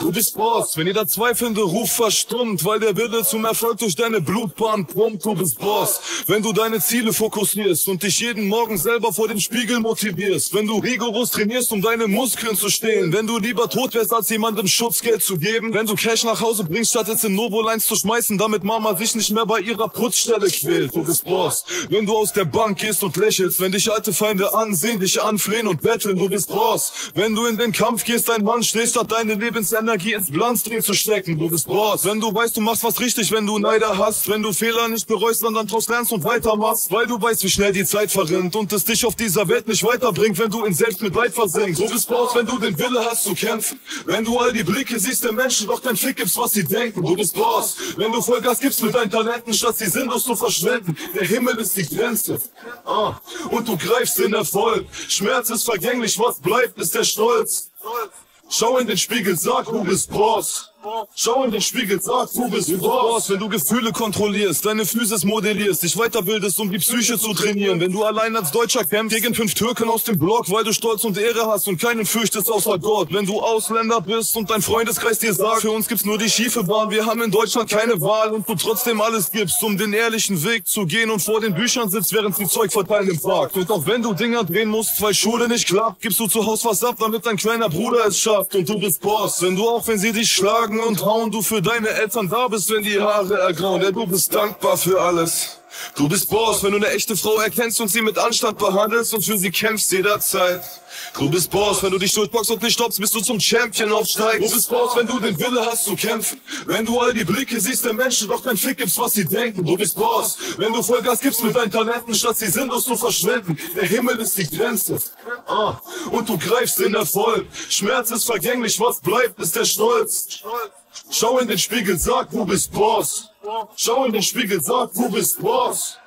Du bist Boss, wenn jeder zweifelnde Ruf verstummt, weil der Wille zum Erfolg durch deine Blutbahn pumpt, du bist Boss. Wenn du deine Ziele fokussierst und dich jeden Morgen selber vor dem Spiegel motivierst, wenn du rigoros trainierst, um deine Muskeln zu stehlen, wenn du lieber tot wärst, als jemandem Schutzgeld zu geben, wenn du Cash nach Hause bringst, statt es in Novo-Lines zu schmeißen, damit Mama sich nicht mehr bei ihrer Putzstelle quält, du bist Boss. Wenn du aus der Bank gehst und lächelst, wenn dich alte Feinde ansehen, dich anflehen und betteln, du bist Boss. Wenn du in den Kampf gehst, dein Mann stehst, statt deine Lebensenergie Energie ins Blindstream zu stecken. Du bist Boss. Wenn du weißt, du machst was richtig, wenn du Neider hast, wenn du Fehler nicht bereust, sondern draus lernst und weitermachst, weil du weißt, wie schnell die Zeit verrinnt und es dich auf dieser Welt nicht weiterbringt, wenn du in Selbstmitleid versinkst. Du bist Boss, wenn du den Wille hast zu kämpfen. Wenn du all die Blicke siehst der Menschen, doch dein Fick gibst, was sie denken. Du bist Boss. Wenn du Vollgas gibst mit deinen Talenten, statt sie sinnlos zu verschwenden. Der Himmel ist die Grenze. Ah. Und du greifst in Erfolg. Schmerz ist vergänglich, was bleibt, ist der Stolz. Schau in den Spiegel, sag, du bist Boss. Schau in den Spiegel, sag, du bist Boss. Wenn du Gefühle kontrollierst, deine Physis modellierst, dich weiterbildest, um die Psyche zu trainieren. Wenn du allein als Deutscher kämpfst gegen fünf Türken aus dem Block, weil du Stolz und Ehre hast und keinen fürchtest außer Gott. Wenn du Ausländer bist und dein Freundeskreis dir sagt, für uns gibt's nur die schiefe Bahn, wir haben in Deutschland keine Wahl und du trotzdem alles gibst, um den ehrlichen Weg zu gehen und vor den Büchern sitzt, während sie Zeug verteilen im Park. Und auch wenn du Dinger drehen musst, weil Schule nicht klappt, gibst du zu Hause was ab, damit dein kleiner Bruder es schafft und du bist Boss. Wenn du auch, wenn sie dich schlagen, schlagen und hauen, du für deine Eltern da bist, wenn die Haare ergrauen, denn du bist dankbar für alles. Du bist Boss, wenn du eine echte Frau erkennst und sie mit Anstand behandelst und für sie kämpfst jederzeit. Du bist Boss, wenn du dich durchboxst und nicht stoppst, bis du zum Champion aufsteigst. Du bist Boss, wenn du den Wille hast zu kämpfen. Wenn du all die Blicke siehst der Menschen, doch kein Fick gibst, was sie denken. Du bist Boss, wenn du Vollgas gibst mit deinen Talenten, statt sie sinnlos zu verschwenden. Der Himmel ist die Grenze. Ah, und du greifst in Erfolg. Schmerz ist vergänglich, was bleibt, ist der Stolz. Schau in den Spiegel, sag, du bist Boss. Schau in den Spiegel, sag, du bist Boss.